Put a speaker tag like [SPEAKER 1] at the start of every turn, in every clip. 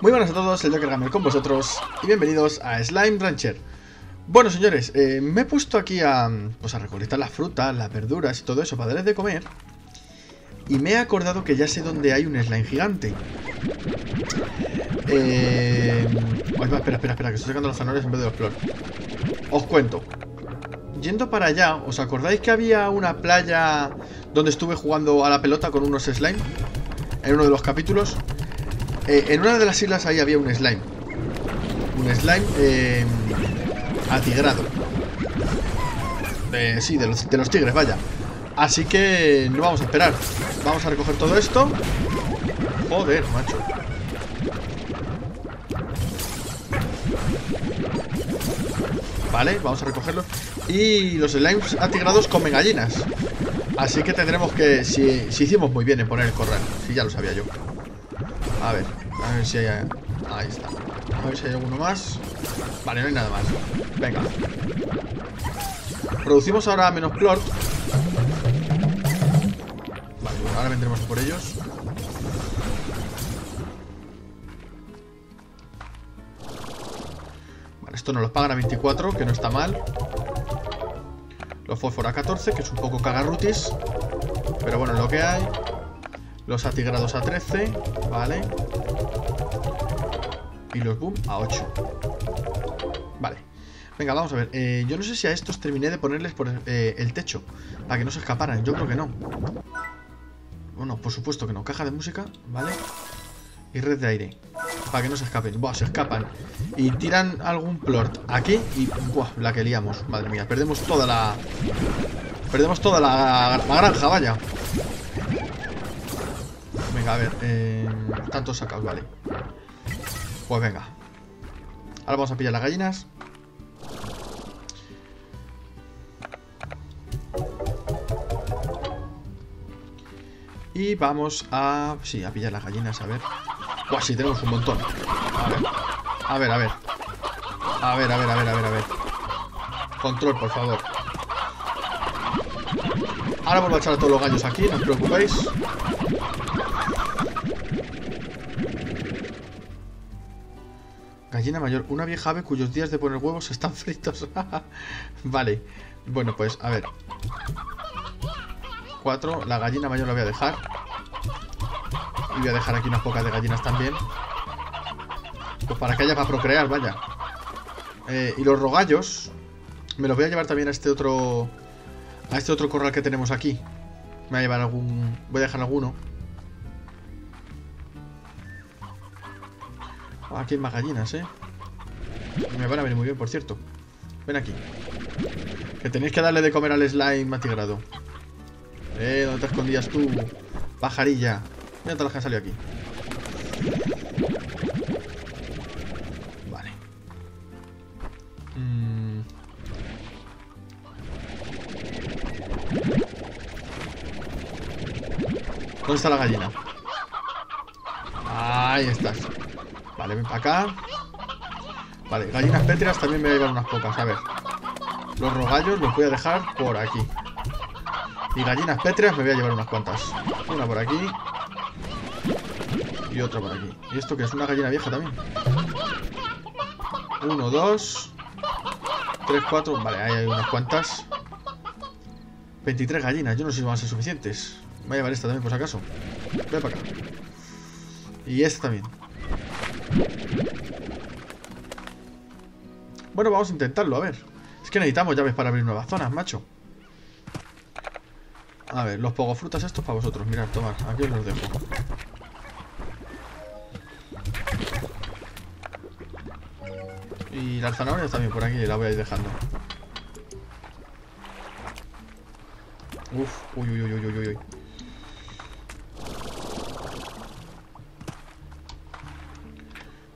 [SPEAKER 1] Muy buenas a todos, el Joker Gamer con vosotros y bienvenidos a Slime Rancher. Bueno, señores, eh, me he puesto aquí a, pues a recolectar las frutas, las verduras y todo eso para darles de comer. Y me he acordado que ya sé dónde hay un slime gigante. Eh... Espera, espera, espera, que estoy sacando los zanahorias en vez de los flor. Os cuento. Yendo para allá, ¿os acordáis que había una playa donde estuve jugando a la pelota con unos slime? En uno de los capítulos. Eh, en una de las islas ahí había un slime. Un slime eh, atigrado. Eh, sí, de los, de los tigres, vaya. Así que no vamos a esperar. Vamos a recoger todo esto. Joder, macho. Vale, vamos a recogerlo. Y los slimes atigrados comen gallinas. Así que tendremos que... Si, si hicimos muy bien en poner el corral. Si ya lo sabía yo. A ver, a ver si hay... Ahí está. A ver si hay alguno más. Vale, no hay nada más. Venga. Producimos ahora menos plort. Vale, bueno, ahora vendremos por ellos. Vale, esto nos los pagan a 24, que no está mal. Los fósforos a 14, que es un poco cagarrutis. Pero bueno, lo que hay. Los atigrados a 13, vale. Y los boom a 8. Vale. Venga, vamos a ver. Eh, yo no sé si a estos terminé de ponerles por eh, el techo. Para que no se escaparan. Yo creo que no. Bueno, por supuesto que no. Caja de música, ¿vale? Y red de aire. Para que no se escapen. Buah, se escapan. Y tiran algún plort aquí y... Buah, la que liamos. Madre mía, perdemos toda la... Perdemos toda la, la granja, vaya. A ver. Eh, sacados, vale. Pues venga. Ahora vamos a pillar las gallinas. Y vamos a... Sí, a pillar las gallinas, a ver. Buah, sí, tenemos un montón. A ver. A ver, a ver. A ver, a ver, a ver, a ver, a ver. Control, por favor. Ahora vuelvo a echar a todos los gallos aquí, no os preocupéis. Gallina mayor, una vieja ave cuyos días de poner huevos están fritos. vale. Bueno, pues, a ver. Cuatro. La gallina mayor la voy a dejar. Y voy a dejar aquí unas pocas de gallinas también. Pues para que haya para procrear, vaya. Eh, y los rogallos. Me los voy a llevar también a este otro. A este otro corral que tenemos aquí. Me voy a llevar algún. Voy a dejar alguno. Aquí hay más gallinas, ¿eh? Me van a venir muy bien, por cierto. Ven aquí. Que tenéis que darle de comer al slime matigrado. Eh, ¿dónde te escondías tú? Pajarilla. Mira todas las que han salido aquí. Vale. Mm. ¿Dónde está la gallina? Ahí estás. Vale, ven para acá. Vale, gallinas pétreas también me voy a llevar unas pocas. A ver. Los rogallos los voy a dejar por aquí. Y gallinas pétreas me voy a llevar unas cuantas. Una por aquí. Y otra por aquí. ¿Y esto que es? Una gallina vieja también. Uno, dos. Tres, cuatro. Vale, ahí hay unas cuantas. 23 gallinas. Yo no sé si van a ser suficientes. Voy a llevar esta también por si acaso. Ven para acá. Y esta también. Bueno, vamos a intentarlo, a ver. Es que necesitamos llaves para abrir nuevas zonas, macho. A ver, los pogofrutas estos para vosotros. Mirad, tomad, aquí os los dejo. Y las zanahorias también por aquí, la voy a ir dejando. Uf, uy, uy, uy, uy, uy, uy.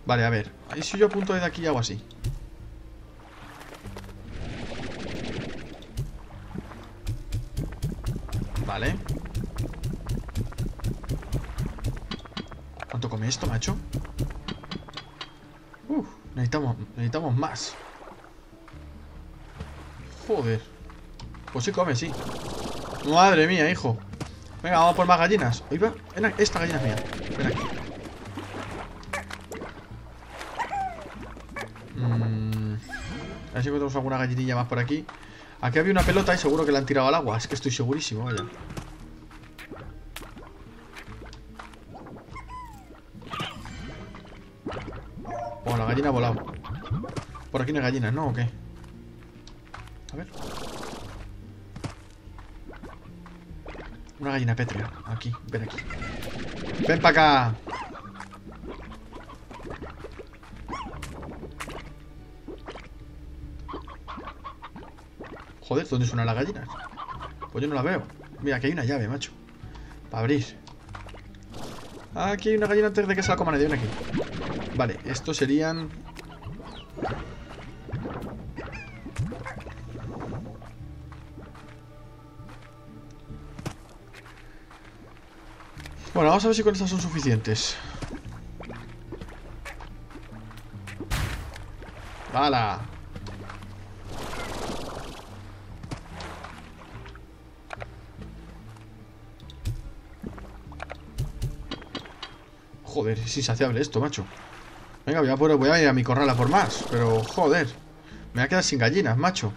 [SPEAKER 1] Vale, a ver. ¿Y si yo apunto desde aquí hago así? Joder. Pues sí come, sí. Madre mía, hijo. Venga, vamos por más gallinas. Esta gallina es mía. Ven aquí. Mm. A ver si encontramos alguna gallinilla más por aquí. Aquí había una pelota y seguro que la han tirado al agua. Es que estoy segurísimo, vaya. Hay gallinas, ¿no? ¿O qué? A ver. Una gallina pétrea. Aquí, ven aquí. Ven para acá. Joder, ¿dónde suenan las gallinas? Pues yo no las veo. Mira, aquí hay una llave, macho. Para abrir. Aquí hay una gallina antes de que se la coman. Aquí. Vale, estos serían... Bueno, vamos a ver si con estas son suficientes. ¡Hala! Joder, es insaciable esto, macho. Venga, voy a, voy a ir a mi corral a por más. Pero, joder. Me voy a quedar sin gallinas, macho.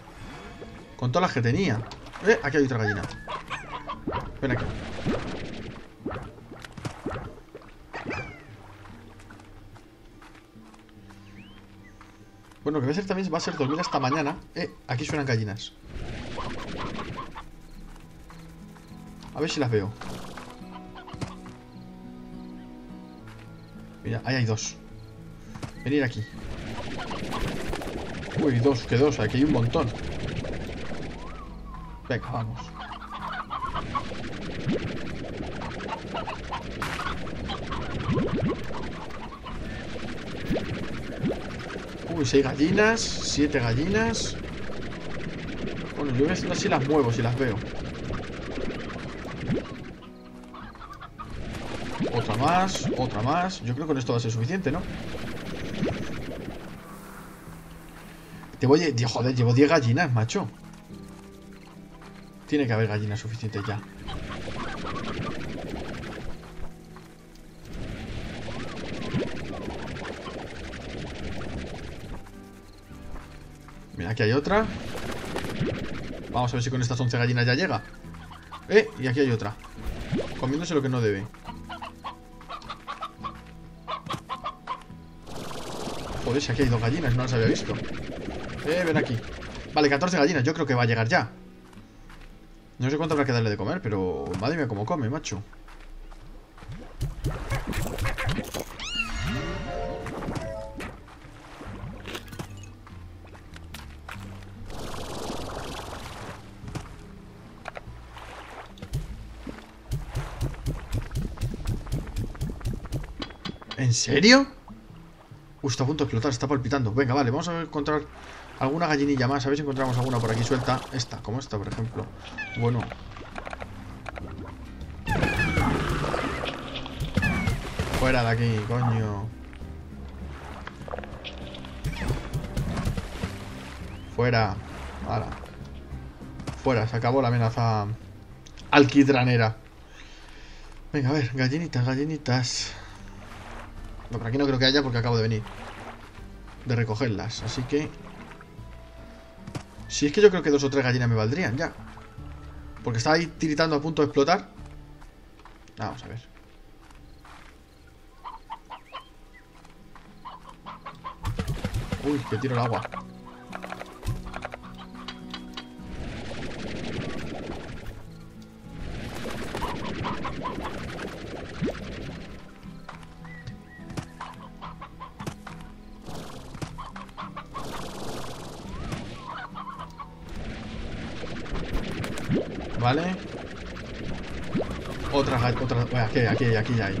[SPEAKER 1] Con todas las que tenía. Eh, aquí hay otra gallina. Ven aquí. Bueno, que voy a hacer también va a ser dormir hasta mañana. Eh, aquí suenan gallinas. A ver si las veo. Mira, ahí hay dos. Venir aquí. Uy, dos, que dos, aquí hay un montón. Venga, vamos. Uy, seis gallinas, siete gallinas. Bueno, yo voy hacer así las muevo si las veo. Otra más, otra más. Yo creo que con esto va a ser suficiente, ¿no? Te voy a... Joder, llevo 10 gallinas, macho. Tiene que haber gallinas suficientes ya. Aquí hay otra. Vamos a ver si con estas 11 gallinas ya llega. Eh, y aquí hay otra. Comiéndose lo que no debe. Joder, si aquí hay dos gallinas, no las había visto. Eh, ven aquí. Vale, 14 gallinas, yo creo que va a llegar ya. No sé cuánto habrá que darle de comer, pero... Madre mía, cómo come, macho. Serio? Uy, está a punto de explotar, está palpitando. Venga, vale, vamos a encontrar alguna gallinilla más. A ver si encontramos alguna por aquí suelta. Esta, como esta, por ejemplo. Bueno. Fuera de aquí, coño. Fuera. Ahora. Fuera, se acabó la amenaza alquitranera. Venga, a ver, gallinitas, gallinitas. No, por aquí no creo que haya porque acabo de venir. De recogerlas, así que... Si es que yo creo que dos o tres gallinas me valdrían ya. Porque está ahí tiritando a punto de explotar. Vamos a ver. Uy, que tiro el agua. Otra, aquí, aquí, aquí ya hay.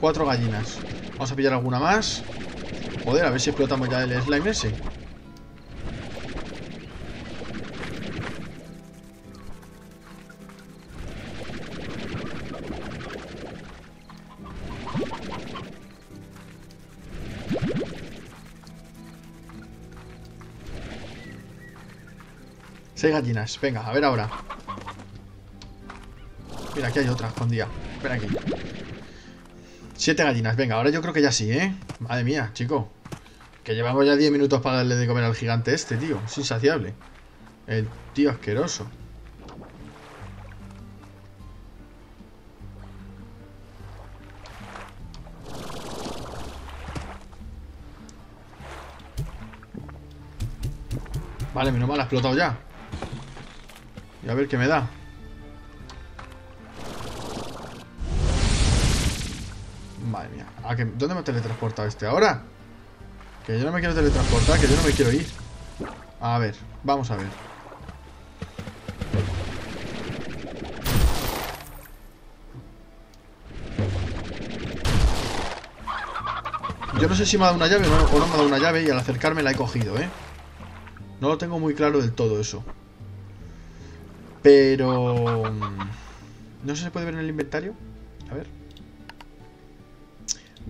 [SPEAKER 1] Cuatro gallinas. Vamos a pillar alguna más. Joder, a ver si explotamos ya el slime ese. Seis gallinas. Venga, a ver ahora. Mira, aquí hay otra escondida. Ven aquí. Siete gallinas. Venga, ahora yo creo que ya sí, ¿eh? Madre mía, chico. Que llevamos ya 10 minutos para darle de comer al gigante este, tío. Es insaciable. El tío asqueroso. Vale, menos mal, ha explotado ya. Y a ver qué me da. Madre mía. ¿A que, ¿Dónde me ha teletransportado este ahora? Que yo no me quiero teletransportar, que yo no me quiero ir. A ver, vamos a ver. Yo no sé si me ha dado una llave o no, me ha dado una llave y al acercarme la he cogido, ¿eh? No lo tengo muy claro del todo eso. Pero... mm, No sé se puede ver en el inventario. A ver.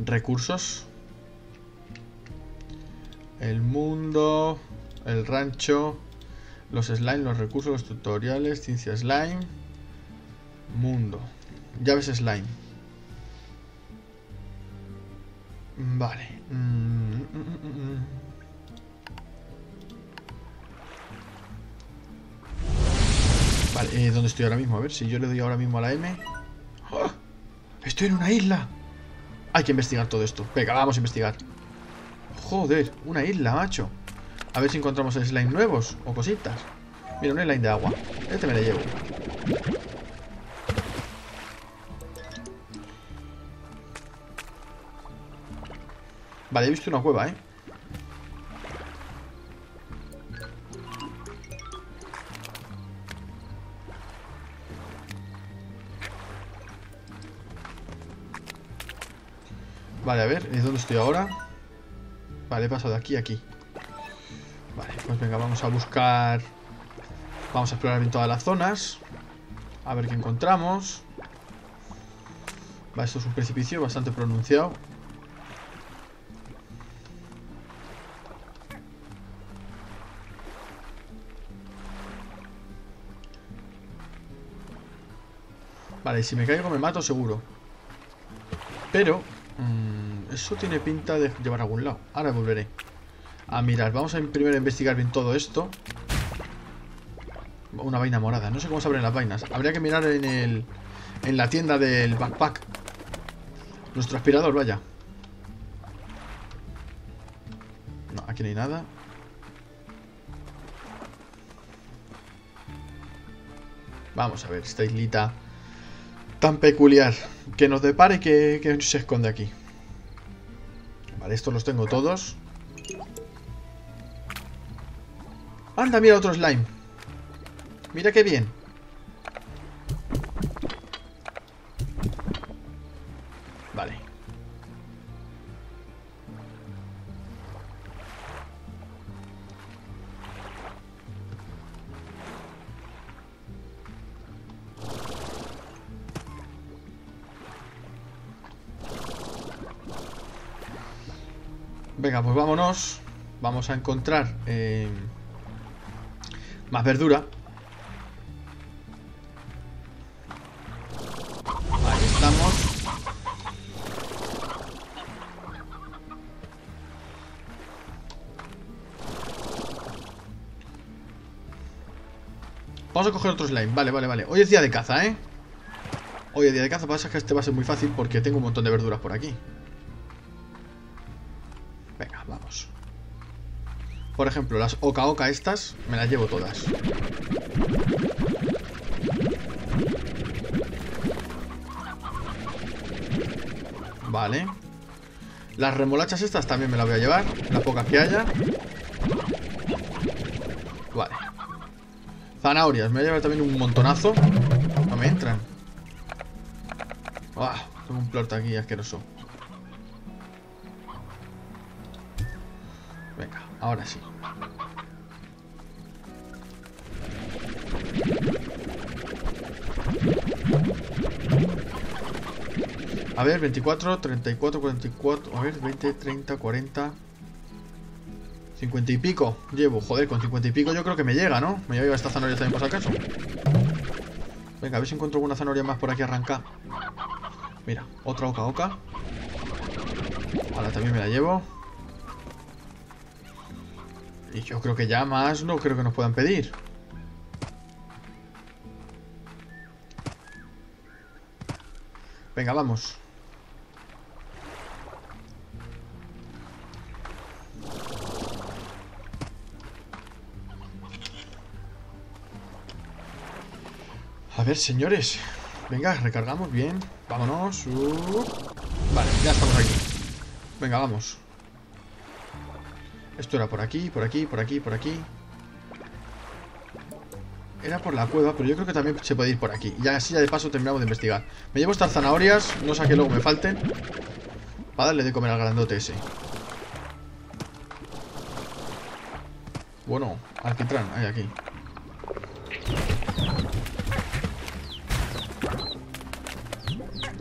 [SPEAKER 1] Recursos. El mundo. El rancho. Los slime, los recursos, los tutoriales. Ciencia slime. Mundo. Llaves slime. Vale. Vale, eh, ¿dónde estoy ahora mismo? A ver, si yo le doy ahora mismo a la M. ¡Ah! ¡Estoy en una isla! Hay que investigar todo esto. Venga, vamos a investigar. Joder, una isla, macho. A ver si encontramos slime nuevos o cositas. Mira, un slime de agua. Este me lo llevo. Vale, he visto una cueva, ¿eh? Vale, a ver, ¿es dónde estoy ahora? Vale, he pasado de aquí a aquí. Vale, pues venga, vamos a buscar... Vamos a explorar bien todas las zonas. A ver qué encontramos. Vale, esto es un precipicio bastante pronunciado. Vale, si me caigo me mato seguro. Pero... eso tiene pinta de llevar a algún lado. Ahora volveré. A mirar, vamos a primero investigar bien todo esto. Una vaina morada. No sé cómo se abren las vainas. Habría que mirar en el... En la tienda del backpack. Nuestro aspirador, vaya. No, aquí no hay nada. Vamos a ver, esta islita tan peculiar que nos depare que, que se esconde aquí. Vale, estos los tengo todos. Anda, mira otro slime. Mira qué bien. Venga, pues vámonos. Vamos a encontrar eh, más verdura. Ahí estamos. Vamos a coger otro slime. Vale, vale, vale. Hoy es día de caza, ¿eh? Hoy es día de caza. Pasa que este va a ser muy fácil porque tengo un montón de verduras por aquí. Venga, vamos. Por ejemplo, las oca oca estas me las llevo todas. Vale. Las remolachas estas también me las voy a llevar. Las pocas que haya. Vale. Zanahorias. Me voy a llevar también un montonazo. No me entran. ¡Ah! Tengo un plort aquí asqueroso. Ahora sí. A ver, 24, 34, 44. A ver, 20, 30, 40. 50 y pico. Llevo, joder, con 50 y pico yo creo que me llega, ¿no? Me lleva esta zanahoria también por si acaso. Venga, a ver si encuentro alguna zanahoria más por aquí arrancar. Mira, otra oca oca. Ahora también me la llevo. Y yo creo que ya más no creo que nos puedan pedir. Venga, vamos. A ver, señores. Venga, recargamos bien. Vámonos. Uh. Vale, ya estamos aquí. Venga, vamos. Esto era por aquí, por aquí, por aquí, por aquí. Era por la cueva, pero yo creo que también se puede ir por aquí. Ya así ya de paso terminamos de investigar. Me llevo estas zanahorias, no sé a que luego me falten. Para darle de comer al grandote ese. Bueno, alquitrán, hay aquí.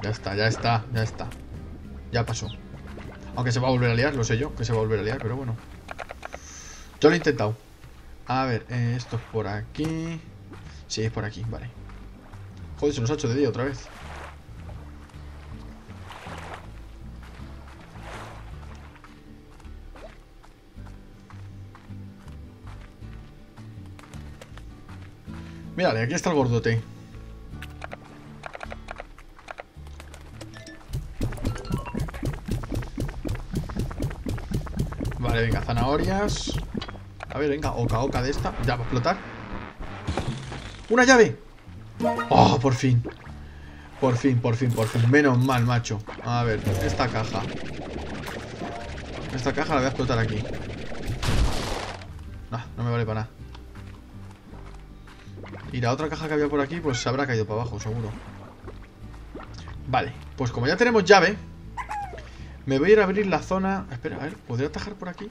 [SPEAKER 1] Ya está, ya está, ya está. Ya pasó. Aunque se va a volver a liar, lo sé yo, que se va a volver a liar, pero bueno. Yo lo he intentado. A ver, eh, esto es por aquí. Sí, es por aquí, vale. Joder, se nos ha hecho de día otra vez. Mírale, aquí está el gordote. Zanahorias. A ver, venga, oca, oca de esta. Ya va a explotar. ¡Una llave! ¡Oh, por fin! Por fin, por fin, por fin. Menos mal, macho. A ver, esta caja. Esta caja la voy a explotar aquí. No, no me vale para nada. Y la otra caja que había por aquí, pues se habrá caído para abajo, seguro. Vale, pues como ya tenemos llave, me voy a ir a abrir la zona... Espera, a ver, ¿podría atajar por aquí?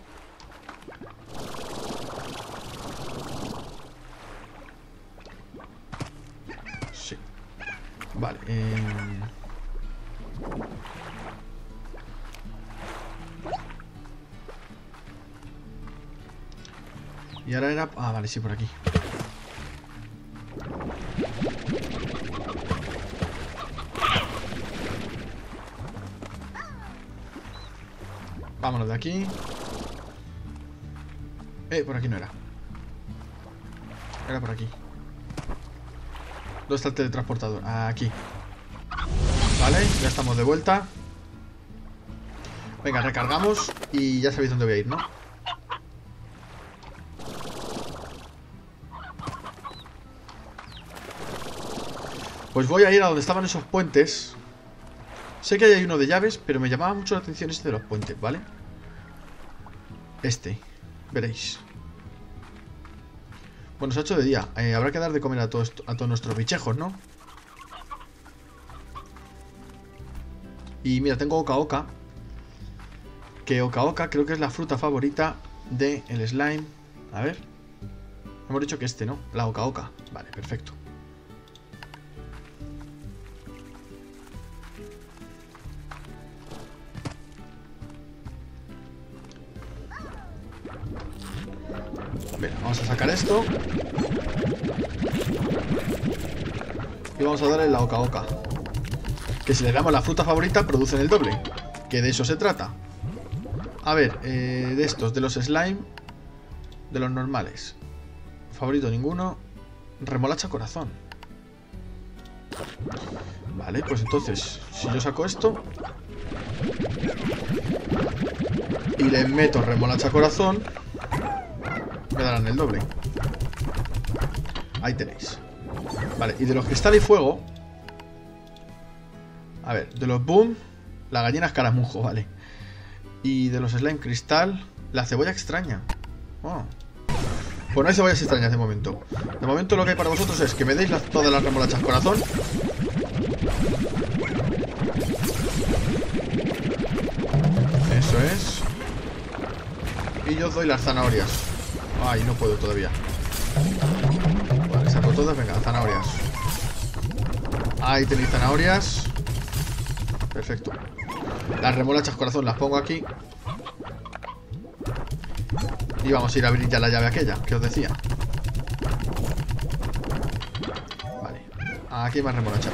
[SPEAKER 1] Sí. Vale, eh... Y ahora era... Ah, vale, sí, por aquí. Vámonos de aquí. Eh, por aquí no era. Era por aquí. ¿Dónde está el teletransportador? Aquí. Vale, ya estamos de vuelta. Venga, recargamos y ya sabéis dónde voy a ir, ¿no? Pues voy a ir a donde estaban esos puentes Sé que hay uno de llaves, pero me llamaba mucho la atención este de los puentes, ¿vale? Este, veréis Bueno, se ha hecho de día. Eh, Habrá que dar de comer a todos, a todos nuestros bichejos, ¿no? Y mira, tengo Oca Oca Que Oca Oca creo que es la fruta favorita del el slime. A ver. Hemos dicho que este, ¿no? La Oca Oca Vale, perfecto Y vamos a darle la oca oca. Que si le damos la fruta favorita, producen el doble. Que de eso se trata. A ver, eh, de estos, de los slime, de los normales. Favorito ninguno. Remolacha corazón. Vale, pues entonces, si yo saco esto y le meto remolacha corazón, me darán el doble. Ahí tenéis. Vale, y de los cristal y fuego... A ver, de los boom, la gallina escaramujo, vale. Y de los slime cristal, la cebolla extraña. Oh. Pues no hay cebollas extrañas de momento. De momento lo que hay para vosotros es que me deis todas las remolachas corazón. Eso es. Y yo os doy las zanahorias. Ay, no puedo todavía. Todas. Venga, zanahorias. Ahí tenéis zanahorias. Perfecto. Las remolachas corazón las pongo aquí. Y vamos a ir a abrir ya la llave aquella que os decía. Vale. Aquí más remolachas.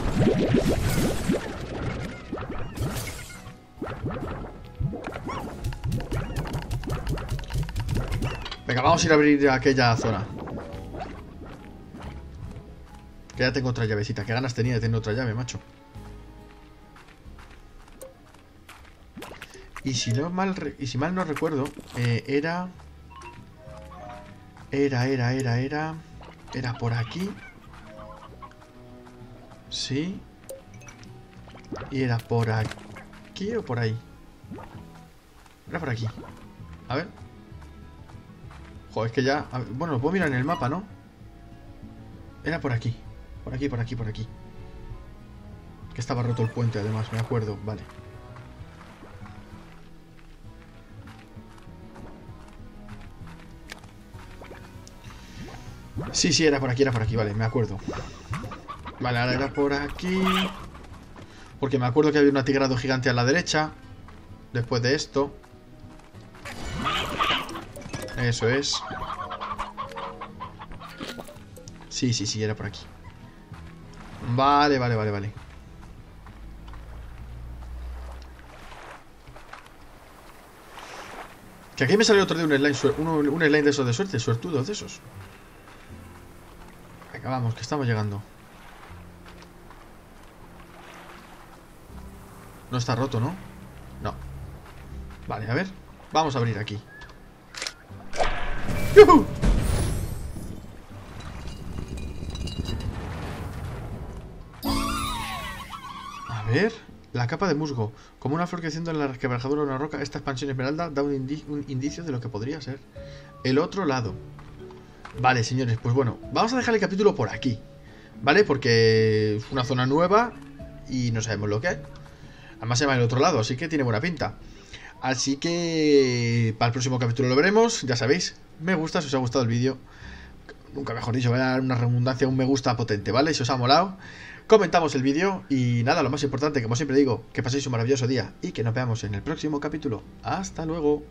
[SPEAKER 1] Venga, vamos a ir a abrir aquella zona. Ya tengo otra llavecita. Qué ganas tenía de tener otra llave, macho. Y si no mal, y si mal no recuerdo, eh, era... Era, era, era, era... Era por aquí. Sí. Y era por aquí o por ahí. Era por aquí. A ver. Joder, es que ya... Bueno, lo puedo mirar en el mapa, ¿no? Era por aquí. Por aquí, por aquí, por aquí. Que estaba roto el puente, además, me acuerdo. Vale. Sí, sí, era por aquí, era por aquí, vale, me acuerdo. Vale, ahora era por aquí. Porque me acuerdo que había un atigrado gigante a la derecha. Después de esto. Eso es. Sí, sí, sí, era por aquí. Vale, vale, vale, vale. Que aquí me salió otro de un slime, un, slime de esos de suerte, suertudos de esos. Venga, vamos, que estamos llegando. No está roto, ¿no? No. Vale, a ver. Vamos a abrir aquí. A ver. La capa de musgo. Como una flor creciendo en la quebrajadura de una roca, esta expansión esmeralda da un, indicio de lo que podría ser. El otro lado. Vale, señores, pues bueno, vamos a dejar el capítulo por aquí. ¿Vale? Porque es una zona nueva y no sabemos lo que hay. Además se va el otro lado, así que tiene buena pinta. Así que para el próximo capítulo lo veremos, ya sabéis. Me gusta si os ha gustado el vídeo. Nunca mejor dicho, voy a dar una redundancia, un me gusta potente, ¿vale? Si os ha molado, comentamos el vídeo y nada, lo más importante, como siempre digo, que paséis un maravilloso día y que nos veamos en el próximo capítulo. Hasta luego.